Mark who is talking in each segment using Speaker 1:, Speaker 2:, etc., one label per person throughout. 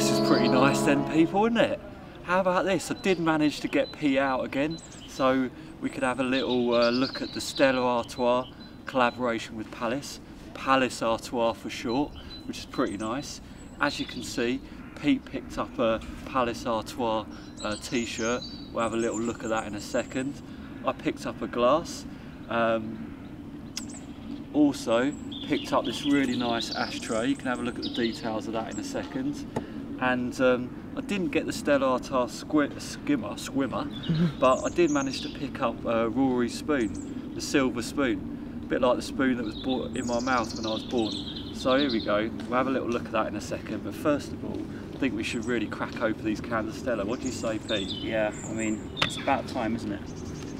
Speaker 1: this is pretty nice then people, isn't it? How about this? I did manage to get P out again, so we could have a little uh, look at the Stella Artois collaboration with Palace. Palace Artois for short, which is pretty nice. As you can see, Pete picked up a Palace Artois uh, t-shirt. We'll have a little look at that in a second. I picked up a glass. Um, also picked up this really nice ashtray. You can have a look at the details of that in a second. And um, I didn't get the Stella Artois skimmer, swimmer, but I did manage to pick up uh, Rory's spoon, the silver spoon. A bit like the spoon that was bought in my mouth when I was born. So here we go, we'll have a little look at that in a second, but first of all, I think we should really crack open these cans of Stella. What do you say, Pete?
Speaker 2: Yeah, I mean, it's about time, isn't it?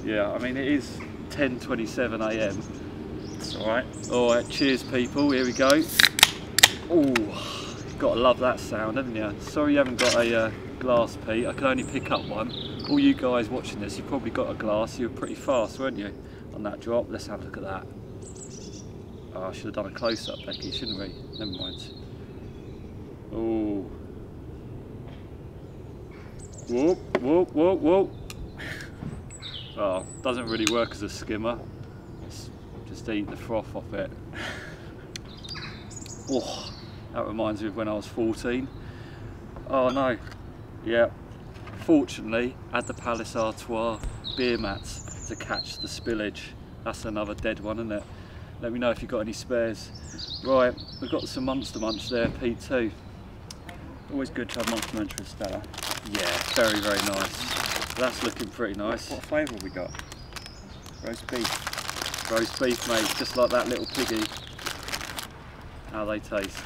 Speaker 1: Yeah, I mean, it is 10.27am.
Speaker 2: It's alright.
Speaker 1: Alright, cheers people, here we go. Oh. Gotta love that sound, haven't you? Sorry you haven't got a uh, glass, Pete. I can only pick up one. All you guys watching this, you probably got a glass. You were pretty fast, weren't you, on that drop? Let's have a look at that. Oh, I should have done a close-up, Becky, shouldn't we? Never mind. Oh. Whoop, whoop, whoop, whoop. Oh, doesn't really work as a skimmer. Just eat the froth off it. oh. That reminds me of when I was 14. Oh no, yeah. Fortunately, at the Palace Artois beer mats to catch the spillage. That's another dead one, isn't it? Let me know if you've got any spares. Right, we've got some Monster Munch there, Pete too.
Speaker 2: Always good to have Monster Munch with Stella.
Speaker 1: Yeah, very, very nice. That's looking pretty nice.
Speaker 2: What flavour have we got? Roast beef.
Speaker 1: Roast beef, mate, just like that little piggy. How they taste.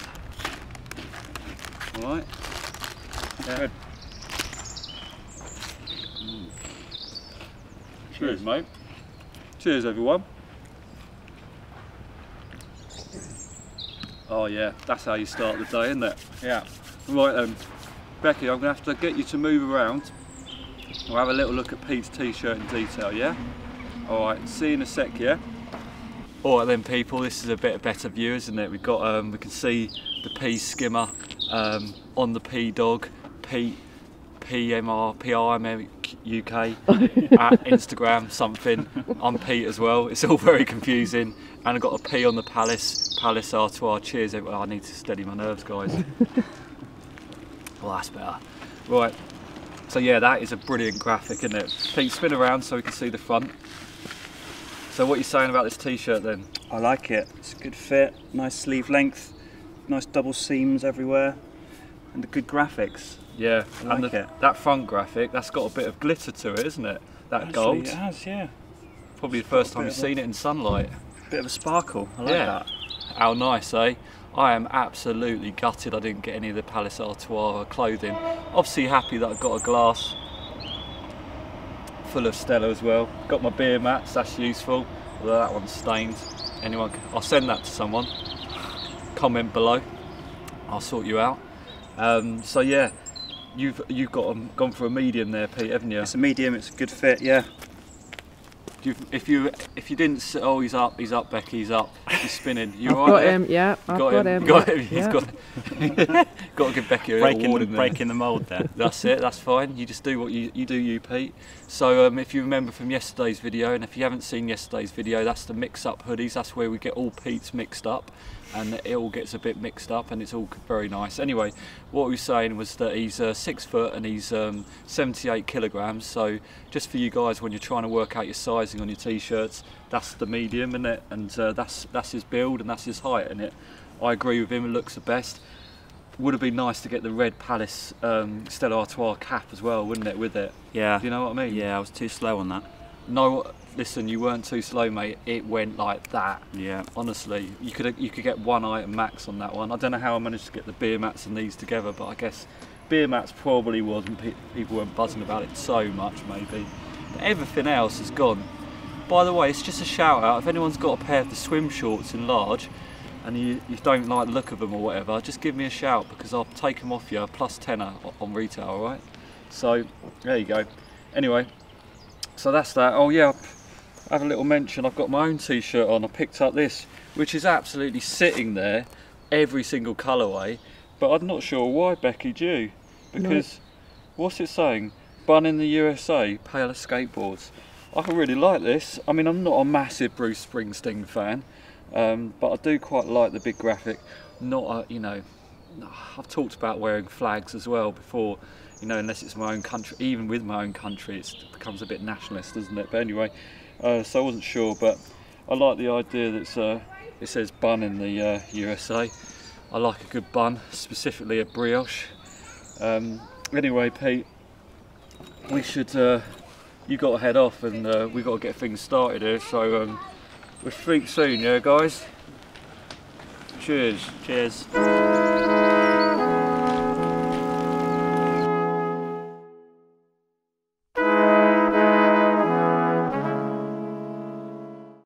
Speaker 1: Right.
Speaker 2: Yeah. Good.
Speaker 1: Mm. Cheers, mate. Cheers, everyone. Oh yeah, that's how you start the day, isn't it?
Speaker 2: Yeah.
Speaker 1: Right then, Becky, I'm going to have to get you to move around. We'll have a little look at Pete's t-shirt in detail, yeah? Alright, see you in a sec, yeah? Alright then people, this is a bit better view, isn't it? We've got, um, we can see the P skimmer um, on the P dog, P PMR, PRM UK, at Instagram, something. I'm Pete as well. It's all very confusing. And I've got a P on the Palace, Palace Artois. Cheers, everyone. I need to steady my nerves, guys. well, that's better. Right. So yeah, that is a brilliant graphic, isn't it? Pete, spin around so we can see the front. So what are you saying about this t-shirt then?
Speaker 2: I like it. It's a good fit, nice sleeve length nice double seams everywhere and the good graphics.
Speaker 1: Yeah,
Speaker 2: I like
Speaker 1: and the,
Speaker 2: it.
Speaker 1: that front graphic, that's got a bit of glitter to it, isn't it? That
Speaker 2: Actually,
Speaker 1: gold.
Speaker 2: It has, yeah.
Speaker 1: Probably the first time you've seen it in sunlight.
Speaker 2: Bit of a sparkle, I like
Speaker 1: yeah.
Speaker 2: that.
Speaker 1: How nice, eh? I am absolutely gutted I didn't get any of the Palace Artois clothing. Obviously happy that I've got a glass full of Stella as well. Got my beer mats, that's useful. Although that one's stained. Anyone, I'll send that to someone comment below. I'll sort you out. Um, so yeah, you've you've got um, gone for a medium there, Pete, haven't you?
Speaker 2: It's a medium. It's a good fit. Yeah.
Speaker 1: You've, if you if you didn't say, oh he's up he's up Becky he's up he's spinning you
Speaker 3: I've
Speaker 1: all
Speaker 3: got
Speaker 1: there?
Speaker 3: him yeah I've
Speaker 1: got,
Speaker 3: got
Speaker 1: him,
Speaker 3: him,
Speaker 1: got him
Speaker 3: yeah.
Speaker 1: he's got got to give Becky a
Speaker 2: breaking,
Speaker 1: little warning there.
Speaker 2: breaking the mould there.
Speaker 1: that's it that's fine you just do what you, you do you Pete so um, if you remember from yesterday's video and if you haven't seen yesterday's video that's the mix up hoodies that's where we get all Pete's mixed up and it all gets a bit mixed up and it's all very nice. Anyway, what we were saying was that he's uh, six foot and he's um, 78 kilograms. So just for you guys, when you're trying to work out your sizing on your t-shirts, that's the medium, isn't it? And uh, that's that's his build and that's his height, in it? I agree with him. It looks the best. Would have been nice to get the red Palace um, Stella Artois cap as well, wouldn't it? With it.
Speaker 2: Yeah.
Speaker 1: Do you know what I mean?
Speaker 2: Yeah, I was too slow on that.
Speaker 1: No, listen, you weren't too slow, mate. It went like that.
Speaker 2: Yeah.
Speaker 1: Honestly, you could you could get one item max on that one. I don't know how I managed to get the beer mats and these together, but I guess beer mats probably wasn't. People weren't buzzing about it so much, maybe. But everything else is gone. By the way, it's just a shout out. If anyone's got a pair of the swim shorts in large, and you, you don't like the look of them or whatever, just give me a shout because I'll take them off you plus tenner on retail. All right. So there you go. Anyway, so that's that. Oh yeah, I have a little mention. I've got my own t-shirt on. I picked up this, which is absolutely sitting there, every single colourway. but I'm not sure why Becky do? Because what's it saying? Bun in the USA, Palace skateboards. I can really like this. I mean, I'm not a massive Bruce Springsteen fan, um, but I do quite like the big graphic. Not a, you know, I've talked about wearing flags as well before, you know, unless it's my own country. Even with my own country, it becomes a bit nationalist, doesn't it? But anyway, uh, so I wasn't sure, but I like the idea that uh, it says bun in the uh, USA. I like a good bun, specifically a brioche. Um, anyway, Pete, we should. Uh, you got to head off, and uh, we got to get things started here. So um, we'll speak soon, yeah, guys. Cheers.
Speaker 2: Cheers.